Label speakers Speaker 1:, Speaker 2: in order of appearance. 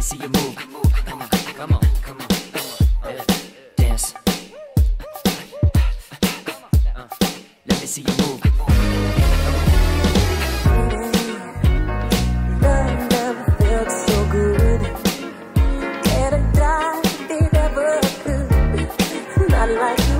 Speaker 1: me see you move. Come on, come on, come on, come on. Uh, dance. Uh, let me see you move. Like you